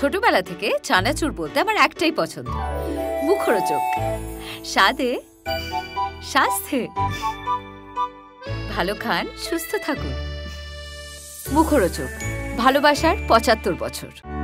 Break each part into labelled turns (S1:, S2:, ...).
S1: ছোটবেলা থেকে চানাচুর বলতে আমার একটাই পছন্দ। মুখরোচক। স্বাদে, স্বাস্থ্যে। ভালো খান, সুস্থ থাকুন। মুখরোচক। ভালোবাসার পঁচাত্তর বছর।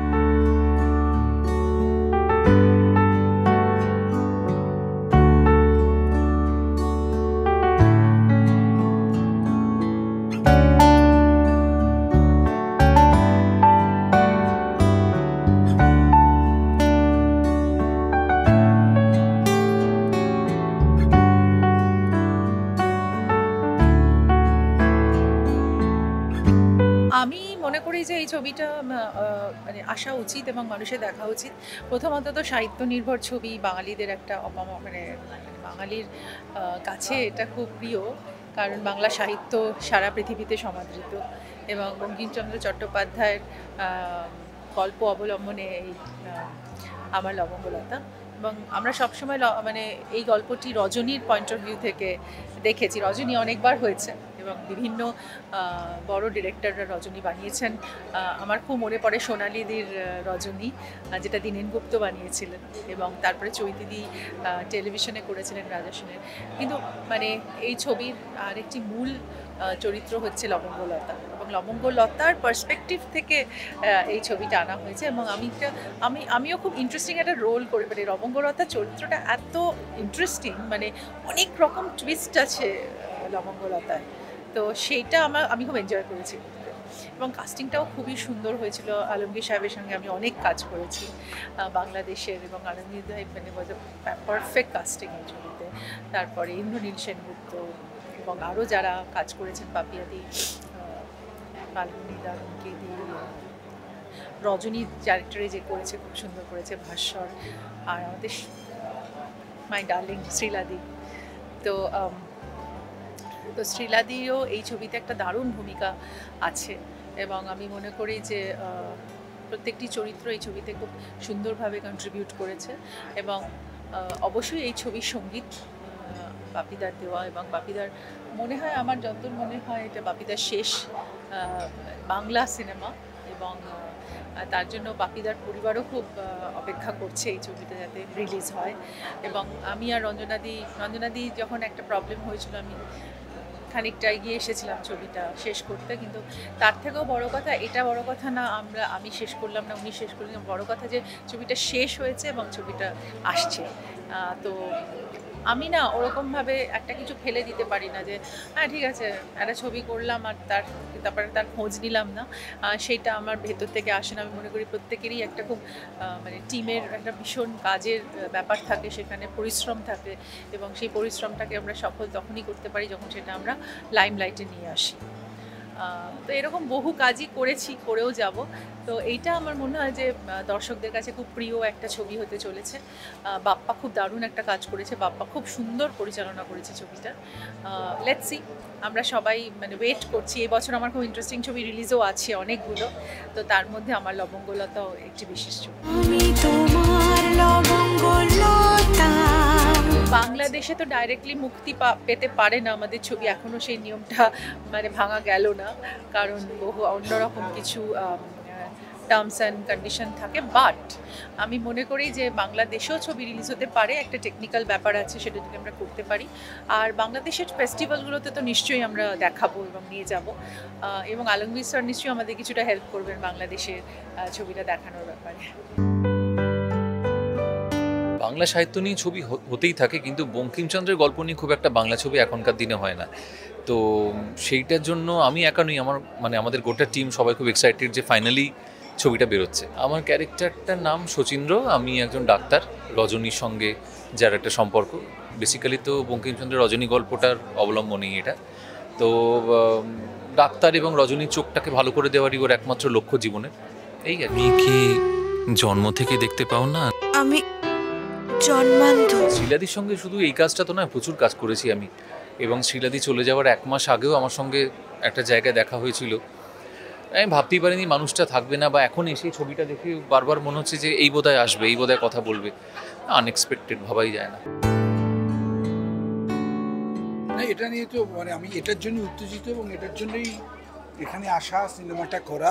S2: ছবিটা মানে আসা উচিত এবং মানুষের দেখা উচিত। প্রথমত তো সাহিত্য নির্ভর ছবি, বাঙালিদের একটা অপাম মানে বাঙালির কাছে এটা খুব প্রিয়, কারণ বাংলা সাহিত্য সারা পৃথিবীতে সমাদৃত এবং বঙ্কিমচন্দ্র চট্টোপাধ্যায়ের গল্প অবলম্বনে এই আমার লবঙ্গলতা। এবং আমরা সবসময় মানে এই গল্পটি রজনীর পয়েন্ট অফ ভিউ থেকে দেখেছি। রজনী অনেকবার হয়েছে। এবং বিভিন্ন বড় ডিরেক্টররা রজনী বানিয়েছেন। আমার খুব মনে পড়ে সোনালিদির রজনী যেটা দীনেন গুপ্ত বানিয়েছিলেন এবং তারপরে চৈতিদি টেলিভিশনে করেছিলেন রাজা সেনের কিন্তু মানে এই ছবির আরেকটি মূল চরিত্র হচ্ছে লবঙ্গলতা এবং লবঙ্গলতার পার্সপেক্টিভ থেকে এই ছবিটা আনা হয়েছে এবং আমি একটা, আমি, আমিও খুব ইন্টারেস্টিং একটা রোল করে মানে লবঙ্গলতার চরিত্রটা এত ইন্টারেস্টিং মানে অনেক রকম টুইস্ট আছে লবঙ্গলতায় তো সেইটা আমার, আমি খুব এনজয় করেছি এবং কাস্টিংটাও খুবই সুন্দর হয়েছিল। আলমগীর সাহেবের সঙ্গে আমি অনেক কাজ করেছি বাংলাদেশের এবং সাহেব মানে পারফেক্ট কাস্টিং এই ছবিতে। তারপরে ইন্দ্রনীল সেনগুপ্ত এবং আরও যারা কাজ করেছেন, পাপিয়াদি রুমকেদি রজনী ক্যারেক্টারে যে করেছে, খুব সুন্দর করেছে ভাস্বর আর আমাদের মাই ডার্লিং শ্রীলাদি। তো তো শ্রীলাদিও এই ছবিতে একটা দারুণ ভূমিকা আছে এবং আমি মনে করি যে প্রত্যেকটি চরিত্র এই ছবিতে খুব সুন্দরভাবে কন্ট্রিবিউট করেছে এবং অবশ্যই এই ছবির সংগীত বাপিদার দেওয়া এবং বাপিদার মনে হয় আমার যতদূর মনে হয় এটা বাপিদার শেষ বাংলা সিনেমা এবং তার জন্য বাপিদার পরিবারও খুব অপেক্ষা করছে এই ছবিটা যাতে রিলিজ হয় এবং আমি আর রঞ্জনাদি রঞ্জনাদি যখন একটা প্রবলেম হয়েছিল আমি খানিকটা এগিয়ে এসেছিলাম ছবিটা শেষ করতে, কিন্তু তার থেকেও বড় কথা, এটা বড় কথা না, আমরা, আমি শেষ করলাম না, উনি শেষ করলেন, বড় কথা যে ছবিটা শেষ হয়েছে এবং ছবিটা আসছে। তো আমি না ওরকমভাবে একটা কিছু ফেলে দিতে পারি না যে হ্যাঁ ঠিক আছে, একটা ছবি করলাম আর তার, তারপরে তার খোঁজ নিলাম না। সেটা আমার ভেতর থেকে আসে না। আমি মনে করি প্রত্যেকেরই একটা খুব মানে টিমের একটা ভীষণ কাজের ব্যাপার থাকে, সেখানে পরিশ্রম থাকে এবং সেই পরিশ্রমটাকে আমরা সফল তখনই করতে পারি যখন সেটা আমরা লাইম লাইটে নিয়ে আসি। তো এরকম বহু কাজই করেছি, করেও যাব। তো এইটা আমার মনে হয় যে দর্শকদের কাছে খুব প্রিয় একটা ছবি হতে চলেছে। বাপ্পা খুব দারুণ একটা কাজ করেছে। বাপ্পা খুব সুন্দর পরিচালনা করেছে ছবিটা। লেটস সি আমরা সবাই মানে ওয়েট করছি। এবছর আমার খুব ইন্টারেস্টিং ছবি রিলিজও আছে অনেকগুলো। তো তার মধ্যে আমার লবঙ্গলতাও একটি বিশেষ ছবি।
S3: তোমার লবঙ্গলতা
S2: বাংলাদেশে তো ডাইরেক্টলি মুক্তি পেতে পারে না আমাদের ছবি। এখনও সেই নিয়মটা মানে ভাঙা গেল না। কারণ বহু অন্যরকম কিছু টার্মস অ্যান্ড কন্ডিশন থাকে। বাট আমি মনে করি যে বাংলাদেশেও ছবি রিলিজ হতে পারে। একটা টেকনিক্যাল ব্যাপার আছে, সেটা যদি আমরা করতে পারি। আর বাংলাদেশের ফেস্টিভ্যালগুলোতে তো নিশ্চয়ই আমরা দেখাবো এবং নিয়ে যাব। এবং আলমগীর স্যার নিশ্চয়ই আমাদের কিছুটা হেল্প করবেন বাংলাদেশের ছবিটা দেখানোর ব্যাপারে।
S4: বাংলা সাহিত্য নিয়ে ছবি হ- হতেই থাকে কিন্তু বঙ্কিমচন্দ্রের গল্প নিয়ে খুব একটা বাংলা ছবি এখনকার দিনে হয় না। তো সেইটার জন্য আমি একা নই আমার মানে আমাদের গোটা টিম সবাই খুব এক্সাইটেড যে ফাইনালি ছবিটা বেরোচ্ছে। আমার ক্যারেক্টারটার নাম শচীন্দ্র আমি একজন ডাক্তার রজনীর সঙ্গে যার একটা সম্পর্ক। বেসিক্যালি তো বঙ্কিমচন্দ্রের রজনী গল্পটার অবলম্বনেই এটা। তো ডাক্তার এবং রজনীর চোখটাকে ভালো করে দেওয়ারই ওর একমাত্র লক্ষ্য জীবনের। এই আর কি
S5: জন্ম থেকে দেখতে পাও না?
S3: আমি জন্মান্ধ।
S4: শ্রীলাদির সঙ্গে শুধু এই কাজটা তো নয় প্রচুর কাজ করেছি আমি। এবং শ্রীলাদি চলে যাওয়ার এক মাস আগেও আমার সঙ্গে একটা জায়গায় দেখা হয়েছিল। আমি ভাবতেই পারিনি মানুষটা থাকবে না বা এখন এসে ছবিটা দেখে বারবার মনে হচ্ছে যে এই বোধহয় আসবে এই বোধহয় কথা বলবে। আনএক্সপেক্টেড ভাবাই যায় না।
S6: না এটা নিয়ে তো মানে আমি এটার জন্য উত্তেজিত এবং এটার জন্যই এখানে আসা, সিনেমাটা করা,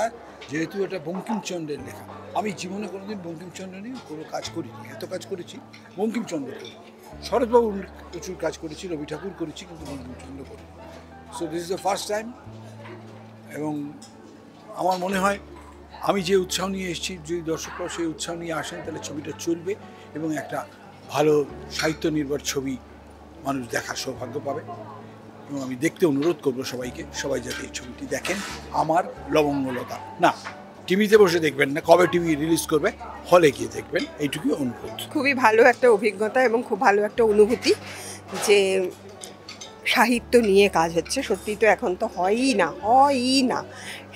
S6: যেহেতু এটা বঙ্কিমচন্দ্রের লেখা। আমি জীবনে কোনোদিন বঙ্কিমচন্দ্র নিয়ে কোনো কাজ করিনি, এত কাজ করেছি বঙ্কিমচন্দ্র করি। শরৎবাবু প্রচুর কাজ করেছি, রবি ঠাকুর করেছি, কিন্তু বঙ্কিমচন্দ্র করি so this is the first time এবং আমার মনে হয়, আমি যে উৎসাহ নিয়ে এসেছি, যদি দর্শকরা সেই উৎসাহ নিয়ে আসেন, তাহলে ছবিটা চলবে, এবং একটা ভালো সাহিত্য নির্ভর ছবি মানুষ দেখার সৌভাগ্য পাবে। এবং আমি দেখতে অনুরোধ করব সবাইকে, সবাই যাতে এই ছবিটি দেখেন, আমার লবঙ্গলতা। না, টিভিতে বসে দেখবেন না, কবে টিভি রিলিজ করবে হলে গিয়ে দেখবেন, এইটুকুই অনুরোধ।
S3: খুবই ভালো একটা অভিজ্ঞতা এবং খুব ভালো একটা অনুভূতি যে সাহিত্য নিয়ে কাজ হচ্ছে। সত্যি তো এখন তো হয়ই না হয়ই না।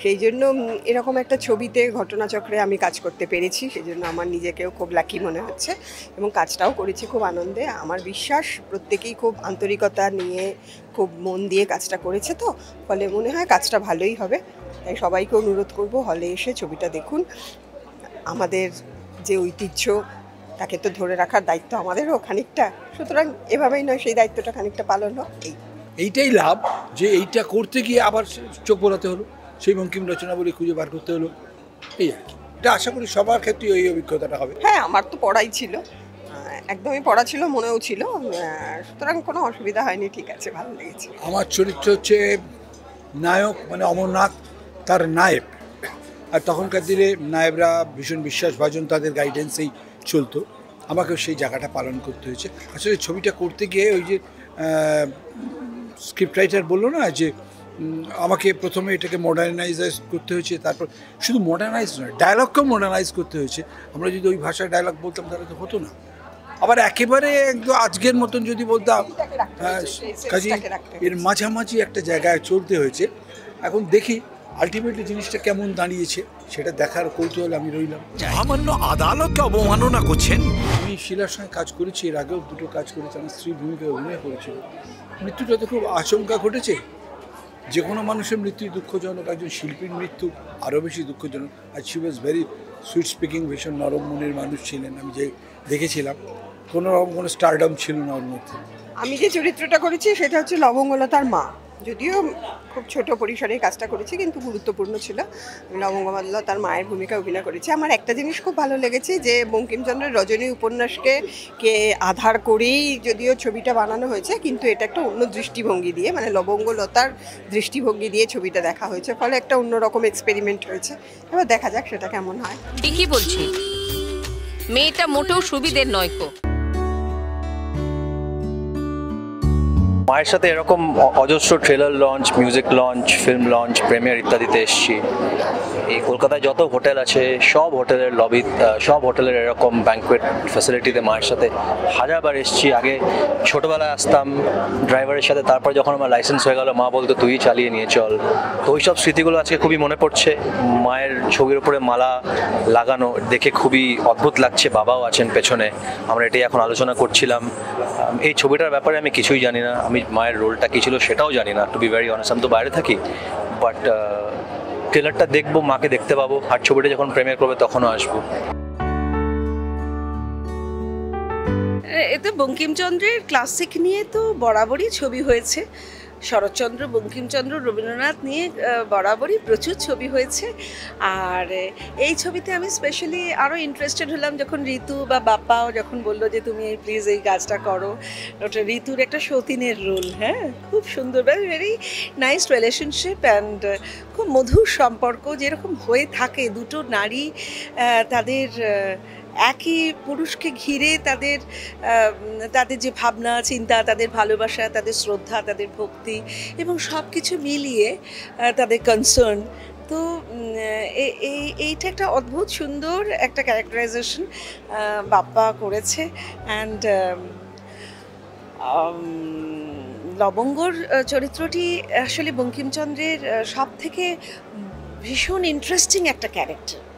S3: সেই জন্য এরকম একটা ছবিতে ঘটনাচক্রে আমি কাজ করতে পেরেছি, সেই জন্য আমার নিজেকেও খুব লাকি মনে হচ্ছে এবং কাজটাও করেছি খুব আনন্দে। আমার বিশ্বাস, প্রত্যেকেই খুব আন্তরিকতা নিয়ে খুব মন দিয়ে কাজটা করেছে তো, ফলে মনে হয় কাজটা ভালোই হবে। তাই সবাইকে অনুরোধ করব, হলে এসে ছবিটা দেখুন। আমাদের যে ঐতিহ্য তাকে তো ধরে রাখার দায়িত্ব আমাদেরও খানিকটা। সুতরাং এভাবেই নয় সেই দায়িত্বটা খানিকটা পালন হোক। এই।
S6: এইটাই লাভ যে এইটা করতে গিয়ে আবার চোখ বোলাতে হলো সেই বঙ্কিম রচনাবলী খুঁজে বার করতে হলো এই আর কি। এটা আশা করি সবার ক্ষেত্রে এই অভিজ্ঞতাটা হবে।
S3: হ্যাঁ আমার তো পড়াই ছিল। একদমই পড়া ছিল মনেও ছিল। সুতরাং কোনো অসুবিধা হয়নি ঠিক আছে ভালো লেগেছে।
S6: আমার চরিত্র হচ্ছে নায়ক মানে অমরনাথ তার নায়েব। আর তখনকার দিনে নায়েবরা ভীষণ বিশ্বাসভাজন তাদের গাইডেন্সেই চলতো। আমাকেও সেই জায়গাটা পালন করতে হয়েছে। আসলে ছবিটা করতে গিয়ে ওই যে স্ক্রিপ্ট রাইটার বলল না যে আমাকে প্রথমে এটাকে মডার্নাইজ করতে হয়েছে তারপর শুধু মডার্নাইজ নয় ডায়লগকেও মডার্নাইজ করতে হয়েছে। আমরা যদি ওই ভাষায় ডায়লগ বলতাম তাহলে তো হতো না। আবার একেবারে একদম আজকের মতন যদি বলতাম কাজী এর মাঝামাঝি একটা জায়গায় চলতে হয়েছে। এখন দেখি আলটিমেটলি জিনিসটা কেমন দাঁড়িয়েছে সেটা দেখার কৌতূহল আমি রইলাম।
S7: সামান্য আদালতকে অবমাননা করছেন।
S6: আমি শিলার সঙ্গে কাজ করেছি এর আগেও দুটো কাজ করেছি আমার স্ত্রী ভূমিকায় অভিনয় করেছিল। মৃত্যুটা তো খুব আশঙ্কা ঘটেছে। যে কোনো মানুষের মৃত্যু দুঃখজনক একজন শিল্পীর মৃত্যু আরও বেশি দুঃখজনক। আর she was very sweet speaking ভীষণ নরম মনের মানুষ ছিলেন আমি যে দেখেছিলাম। কোনো রকম কোনো স্টারডাম ছিল না ওর মধ্যে।
S3: আমি যে চরিত্রটা করেছি সেটা হচ্ছে লবঙ্গলতার মা। যদিও খুব ছোট পরিসরে কাজটা করেছি, কিন্তু গুরুত্বপূর্ণ ছিল। আমি লবঙ্গলতার মায়ের ভূমিকা অভিনয় করেছি। আমার একটা জিনিস খুব ভালো লেগেছে যে বঙ্কিমচন্দ্রের রজনী উপন্যাসকে কে আধার করেই যদিও ছবিটা বানানো হয়েছে, কিন্তু এটা একটা অন্য দৃষ্টিভঙ্গি দিয়ে মানে লবঙ্গলতার দৃষ্টিভঙ্গি দিয়ে ছবিটা দেখা হয়েছে। ফলে একটা অন্যরকম এক্সপেরিমেন্ট হয়েছে। এবার দেখা যাক সেটা কেমন হয়।
S1: ঠিকই বলছি। মেয়েটা মোটেও সুবিধের নয় কো।
S8: মায়ের সাথে এরকম অজস্র trailer launch music launch film launch premiere ইত্যাদিতে এসেছি। এই কলকাতায় যত হোটেল আছে, সব হোটেলের লবি সব হোটেলের এরকম ব্যাঙ্কুয়েট ফ্যাসিলিটিতে মায়ের সাথে হাজারবার এসেছি। আগে ছোটোবেলায় আসতাম ড্রাইভারের সাথে, তারপর যখন আমার লাইসেন্স হয়ে গেল, মা বলতো, তুই চালিয়ে নিয়ে চল। তো ওই সব স্মৃতিগুলো আজকে খুবই মনে পড়ছে। মায়ের ছবির উপরে মালা লাগানো দেখে খুবই অদ্ভুত লাগছে। বাবাও আছেন পেছনে। আমরা এটাই এখন আলোচনা করছিলাম। এই ছবিটার ব্যাপারে আমি কিছুই জানি না। আমি মায়ের রোলটা কি ছিল সেটাও জানি না টু বি ভেরি অনেস্ট আমি তো বাইরে থাকি বাট ট্রেলারটা দেখব, মাকে দেখতে পাবো, আর ছবিটা যখন প্রেমের করবে তখনও আসব।
S9: এতে বঙ্কিমচন্দ্রের ক্লাসিক নিয়ে তো বরাবরই ছবি হয়েছে। শরৎচন্দ্র, বঙ্কিমচন্দ্র, রবীন্দ্রনাথ নিয়ে বরাবরই প্রচুর ছবি হয়েছে। আর এই ছবিতে আমি স্পেশালি আরও ইন্টারেস্টেড হলাম যখন ঋতু বা বাপ্পাও যখন বলল যে, তুমি এই প্লিজ এই কাজটা করো। ওটা ঋতুর একটা সতীনের রোল হ্যাঁ? খুব সুন্দর ভেরি নাইস রিলেশনশিপ অ্যান্ড খুব মধুর সম্পর্ক যেরকম হয়ে থাকে। দুটো নারী তাদের একই পুরুষকে ঘিরে তাদের তাদের যে ভাবনা, চিন্তা, তাদের ভালোবাসা, তাদের শ্রদ্ধা, তাদের ভক্তি এবং সব কিছু মিলিয়ে তাদের কনসার্ন তো এই এইটা একটা অদ্ভুত সুন্দর একটা ক্যারেক্টারাইজেশন বাপ্পা করেছে অ্যান্ড লবঙ্গর চরিত্রটি আসলে বঙ্কিমচন্দ্রের সব থেকে ভীষণ ইন্টারেস্টিং একটা ক্যারেক্টার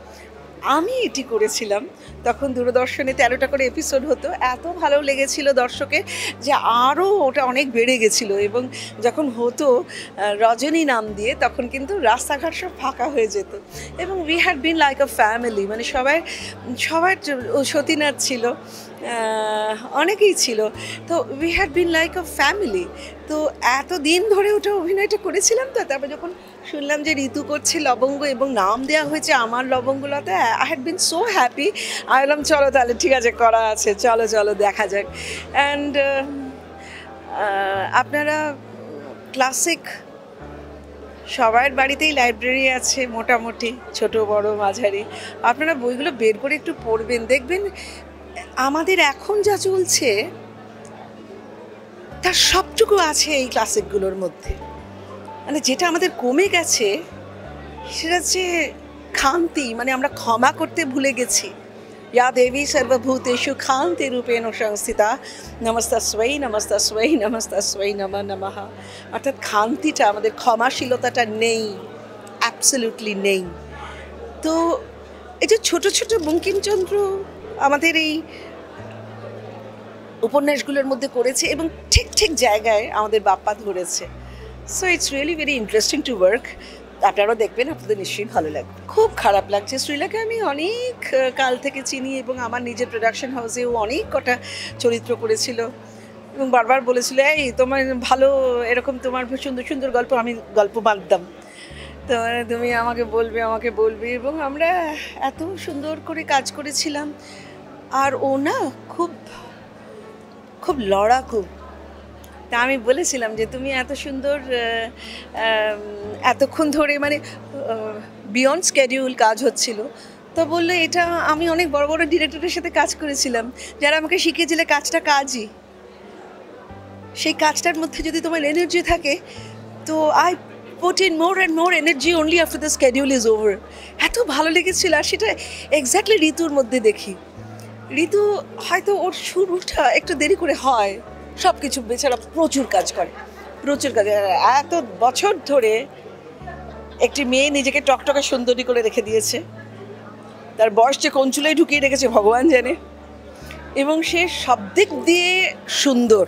S9: আমি এটি করেছিলাম। তখন দূরদর্শনে তেরোটা করে এপিসোড হতো। এত ভালো লেগেছিল দর্শকে যে আরও ওটা অনেক বেড়ে গেছিল এবং যখন হতো রজনী নাম দিয়ে, তখন কিন্তু রাস্তাঘাট সব ফাঁকা হয়ে যেত। এবং we had been like a family মানে সবাই, সবার সতীনাথ ছিল অনেকেই ছিল। তো we had been like a family তো এত দিন ধরে ওটা অভিনয়টা করেছিলাম তো, তারপর যখন শুনলাম যে ঋতু করছে লবঙ্গ এবং নাম দেওয়া হয়েছে আমার Labangalata. I had been so happy আমি বললাম, চলো তাহলে, ঠিক আছে, করা আছে। চলো চলো, দেখা যাক। অ্যান্ড আপনারা ক্লাসিক সবার বাড়িতেই লাইব্রেরি আছে, মোটামুটি, ছোট, বড়, মাঝারি। আপনারা বইগুলো বের করে একটু পড়বেন, দেখবেন, আমাদের এখন যা চলছে, তার সবটুকু আছে এই ক্লাসিকগুলোর মধ্যে। মানে যেটা আমাদের কমে গেছে, সেটা হচ্ছে খান্তি মানে আমরা ক্ষমা করতে ভুলে গেছি। ইয়া দেবী সর্বভূতেষু খান্তি রূপেণ সংস্থিতা, নমস্তাস্বৈ নমস্তাস্বৈ নমস্তাস্বৈ, নম নমঃ। অর্থাৎ খান্তিটা আমাদের ক্ষমাশীলতাটা নেই অ্যাবসলিউটলি নেই। তো এই যে ছোট ছোট বঙ্কিমচন্দ্র আমাদের এই উপন্যাসগুলোর মধ্যে করেছে এবং ঠিক ঠিক জায়গায় আমাদের বাপ্পা ধরেছে so it's really very interesting to work আপনারাও দেখবেন, আপনাদের নিশ্চয়ই ভালো লাগবে। খুব খারাপ লাগছে শ্রীলাকে আমি অনেক কাল থেকে চিনি এবং আমার নিজের প্রোডাকশন হাউসেও অনেক কটা চরিত্র করেছিল। এবং বারবার বলেছিল, এই, তোমার ভালো, এরকম তোমার সুন্দর সুন্দর গল্প, আমি গল্প বাঁধতাম। তো তুমি আমাকে বলবে আমাকে বলবে এবং আমরা এত সুন্দর করে কাজ করেছিলাম। আর ও না, খুব খুব লড়াকু। তা আমি বলেছিলাম যে তুমি এত সুন্দর এতক্ষণ ধরে মানে বিয়ন্ড স্কেডিউল কাজ হচ্ছিল। তো বলল, এটা আমি অনেক বড় বড় ডিরেক্টরের সাথে কাজ করেছিলাম। যারা আমাকে শিখিয়েছিলে কাজটা কাজই। সেই কাজটার মধ্যে যদি তোমার এনার্জি থাকে, তো I put in more and more energy only after the schedule is over এত ভালো লেগেছিল, আর সেটা এক্স্যাক্টলি ঋতুর মধ্যে দেখি। ঋতু হয়তো ওর শুরুটা একটু দেরি করে হয়। সব কিছু বেচারা প্রচুর কাজ করে, প্রচুর কাজ এত বছর ধরে একটি মেয়ে নিজেকে টকটকে সুন্দরী করে রেখে দিয়েছে। তার বয়স যে কোন চুলাই ঢুকিয়ে রেখেছে, ভগবান জানে। এবং সে সব দিক দিয়ে সুন্দর।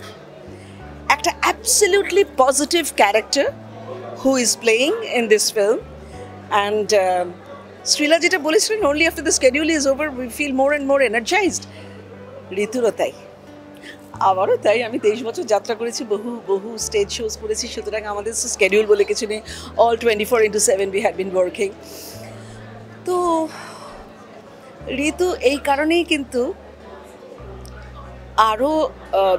S9: একটা absolutely positive character who is playing in this film and Shrila যেটা বলেছিলেন only after the schedule is over we feel more and more energized ঋতুরও তাই। আমারও তাই আমি তেইশ বছর যাত্রা করেছি, বহু বহু স্টেজ শোজ করেছি, সুতরাং আমাদের স্কেডিউল বলে কিছু নেই। All twenty four into seven we had been working তো ঋতু এই কারণেই কিন্তু আরও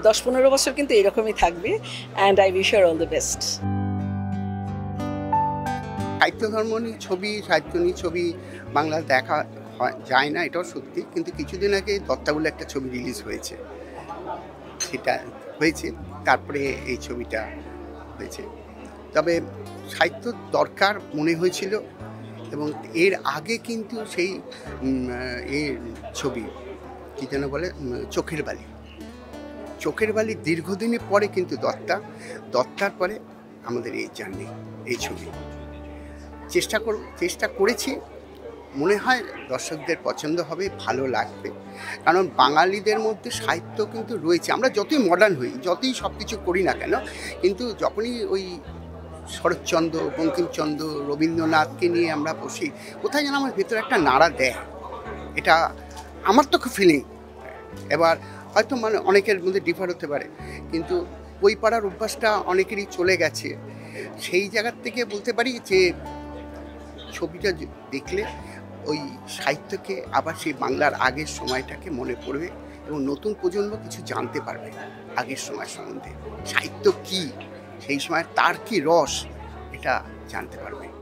S9: দশ পনেরো বছর কিন্তু এরকমই থাকবে অ্যান্ড আই উইশ আর অল দ্য বেস্ট
S10: সাহিত্য ধর্ম নিয়ে ছবি সাহিত্য নিয়ে ছবি বাংলা দেখা যায় না, এটাও সত্যি। কিন্তু কিছুদিন আগে দত্তা বলে একটা ছবি রিলিজ হয়েছে। সেটা হয়েছে, তারপরে এই ছবিটা হয়েছে। তবে সাহিত্য দরকার মনে হয়েছিল এবং এর আগে কিন্তু সেই এর ছবি, কী যেন বলে চোখের বালি। চোখের বালি দীর্ঘদিনের পরে কিন্তু দত্তা, দত্তার পরে আমাদের এই জার্নি, এই ছবি। চেষ্টা কর, চেষ্টা করেছি মনে হয় দর্শকদের পছন্দ হবে, ভালো লাগবে। কারণ বাঙালিদের মধ্যে সাহিত্য কিন্তু রয়েছে। আমরা যতই মডার্ন হই, যতই সব কিছু করি না কেন, কিন্তু যখনই ওই শরৎচন্দ্র, বঙ্কিমচন্দ্র, রবীন্দ্রনাথকে নিয়ে আমরা বসি, কোথায় যেন আমার ভেতরে একটা নাড়া দেয়। এটা আমার তো খুব ফিলিং এবার হয়তো মানে অনেকের মধ্যে ডিফার হতে পারে, কিন্তু বই পড়ার অভ্যাসটা অনেকেরই চলে গেছে। সেই জায়গার থেকে বলতে পারি যে, ছবিটা দেখলে ওই সাহিত্যকে আবার সেই বাংলার আগের সময়টাকে মনে পড়বে এবং নতুন প্রজন্ম কিছু জানতে পারবে আগের সময় সম্বন্ধে। সাহিত্য কি? সেই সময় তার কি রস? এটা জানতে পারবে।